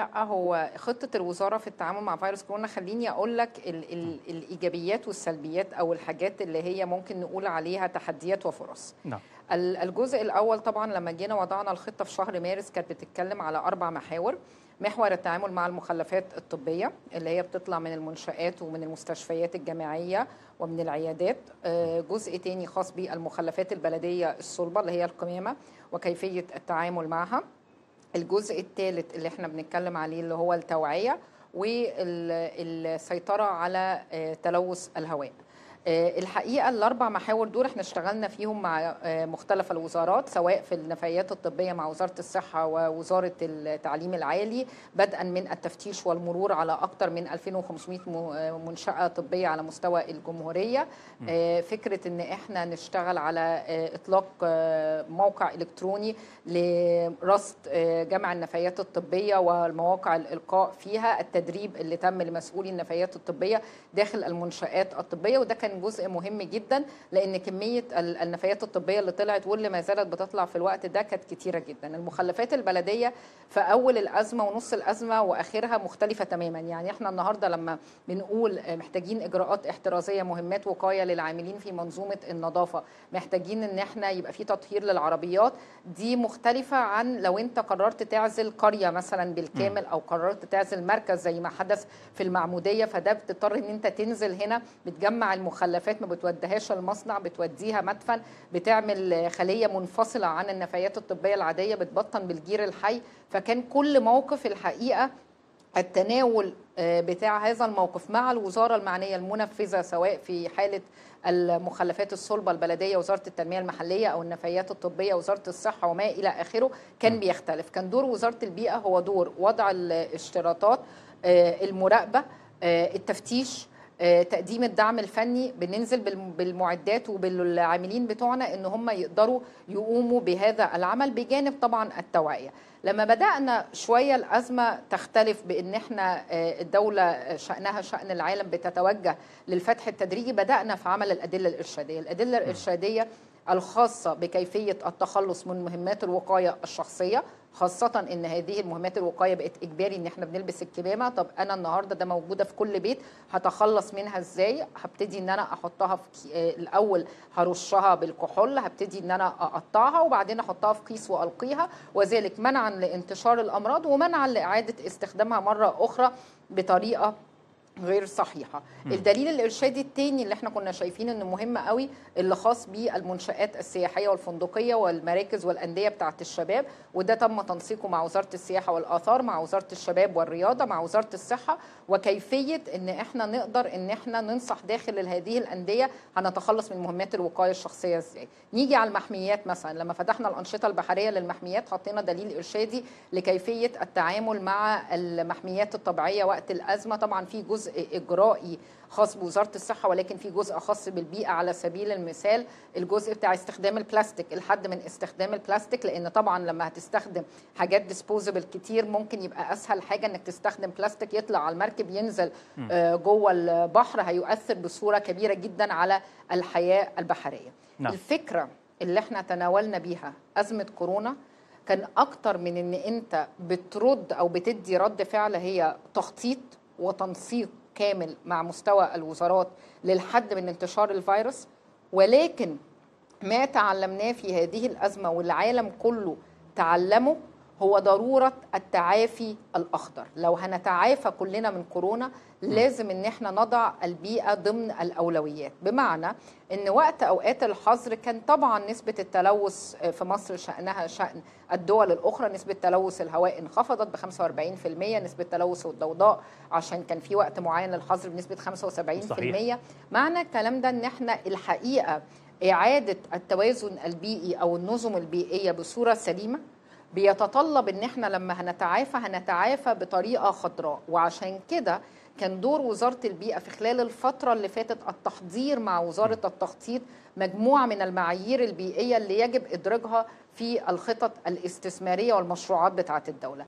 لا هو خطة الوزارة في التعامل مع فيروس كورونا خليني أقول لك ال ال الإيجابيات والسلبيات أو الحاجات اللي هي ممكن نقول عليها تحديات وفرص. نعم. ال- الجزء الأول طبعا لما جينا وضعنا الخطة في شهر مارس كانت بتتكلم على أربع محاور. محور التعامل مع المخلفات الطبية اللي هي بتطلع من المنشآت ومن المستشفيات الجامعية ومن العيادات. آه، جزء تاني خاص بالمخلفات البلدية الصلبة اللي هي القمامة وكيفية التعامل معها. الجزء الثالث اللي إحنا بنتكلم عليه اللي هو التوعية والسيطرة على آه، تلوث الهواء. آه، الحقيقة الأربع محاور دول إحنا اشتغلنا فيهم مع آه، مختلف الوزارات سواء في النفايات الطبية مع وزارة الصحة ووزارة التعليم العالي بدءا من التفتيش والمرور على أكثر من 2500 م- آه، منشأة طبية على مستوى الجمهورية. آه، فكرة إن إحنا نشتغل على آه، موقع إلكتروني لرصد جمع النفايات الطبية والمواقع الإلقاء فيها التدريب اللي تم لمسؤولي النفايات الطبية داخل المنشآت الطبية وده كان جزء مهم جدا لأن كمية ال- النفايات الطبية اللي طلعت واللي ما زالت بتطلع في الوقت ده كانت كتيرة جدا. المخلفات البلدية في أول الأزمة ونص الأزمة وآخرها مختلفة تماما. يعني إحنا النهاردة لما بنقول محتاجين إجراءات احترازية مهمات وقاية للعاملين في منظومة النظافة محتاجين إن إحنا يبقى في تطهير للعربيات دي مختلفة عن لو أنت قررت تعزل قرية مثلا بالكامل أو قررت تعزل مركز زي ما حدث في المعمودية فده بتضطر إن أنت تنزل هنا بتجمع المخلفات ما بتوديهاش المصنع بتوديها مدفن بتعمل خلية منفصلة عن النفايات الطبية العادية بتبطن بالجير الحي. فكان كل موقف الحقيقة التناول آه، بتاع هذا الموقف مع الوزارة المعنية المنفذة سواء في حالة المخلفات الصلبة البلدية وزارة التنمية المحلية أو النفايات الطبية وزارة الصحة وما إلى آخره كان بيختلف. كان دور وزارة البيئة هو دور وضع الاشتراطات آه، المراقبة آه، التفتيش تقديم الدعم الفني بننزل بالم- بالمعدات وبالعاملين بتوعنا إن هم يقدروا يقوموا بهذا العمل بجانب طبعا التوعية. لما بدأنا شوية الأزمة تختلف بإن إحنا آه، الدولة شأنها شأن العالم بتتوجه للفتح التدريجي بدأنا في عمل الأدلة الإرشادية. الأدلة الإرشادية الخاصة بكيفية التخلص من مهمات الوقاية الشخصية خاصة إن هذه المهمات الوقاية بقت إجباري إن إحنا بنلبس الكمامة طب أنا النهاردة ده موجودة في كل بيت هتخلص منها إزاي هبتدي إن أنا أحطها في. آه، الأول هرشها بالكحول هبتدي إن أنا أقطعها وبعدين أحطها في كيس وألقيها وذلك منعا لانتشار الأمراض ومنعا لإعادة استخدامها مرة أخرى بطريقة غير صحيحة. الدليل الإرشادي الثاني اللي إحنا كنا شايفين إنه مهم قوي اللي خاص بالمنشآت السياحية والفندقية والمراكز والأندية بتاعه الشباب وده تم تنسيقه مع وزارة السياحة والآثار مع وزارة الشباب والرياضة مع وزارة الصحة وكيفية إن إحنا نقدر إن إحنا ننصح داخل هذه الأندية هنتخلص من مهمات الوقاية الشخصية إزاي. نيجي على المحميات مثلا لما فتحنا الأنشطة البحرية للمحميات حطينا دليل إرشادي لكيفية التعامل مع المحميات الطبيعية وقت الأزمة. طبعا في جزء إجرائي خاص بوزارة الصحة ولكن في جزء خاص بالبيئة على سبيل المثال الجزء بتاع استخدام البلاستيك. الحد من استخدام البلاستيك لأن طبعا لما هتستخدم حاجات disposable كتير ممكن يبقى أسهل حاجة إنك تستخدم بلاستيك يطلع على المركب ينزل آه، جوه البحر هيؤثر بصورة كبيرة جدا على الحياة البحرية. نعم. الفكرة اللي إحنا تناولنا بيها أزمة كورونا كان أكتر من إن إنت بترد أو بتدي رد فعل هي تخطيط وتنسيق كامل مع مستوى الوزارات للحد من انتشار الفيروس. ولكن ما تعلمناه في هذه الأزمة والعالم كله تعلمه هو ضرورة التعافي الأخضر. لو هنتعافى كلنا من كورونا لازم إن إحنا نضع البيئة ضمن الأولويات. بمعنى إن وقت أوقات الحظر كان طبعا نسبة التلوث في مصر شأنها شأن الدول الأخرى نسبة تلوث الهواء انخفضت ب 45% نسبة تلوث الضوضاء عشان كان في وقت معين للحظر بنسبة 75% صحيح. معنى الكلام ده إن إحنا الحقيقة إعادة التوازن البيئي أو النظم البيئية بصورة سليمة؟ بيتطلب إن إحنا لما هنتعافى هنتعافى بطريقة خضراء. وعشان كده كان دور وزارة البيئة في خلال الفترة اللي فاتت التحضير مع وزارة التخطيط مجموعة من المعايير البيئية اللي يجب إدراجها في الخطط الاستثمارية والمشروعات بتاعة الدولة.